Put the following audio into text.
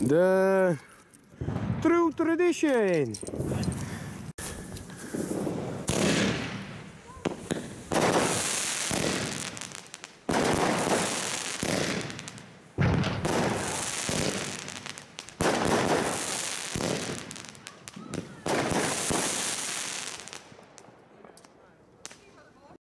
The true tradition.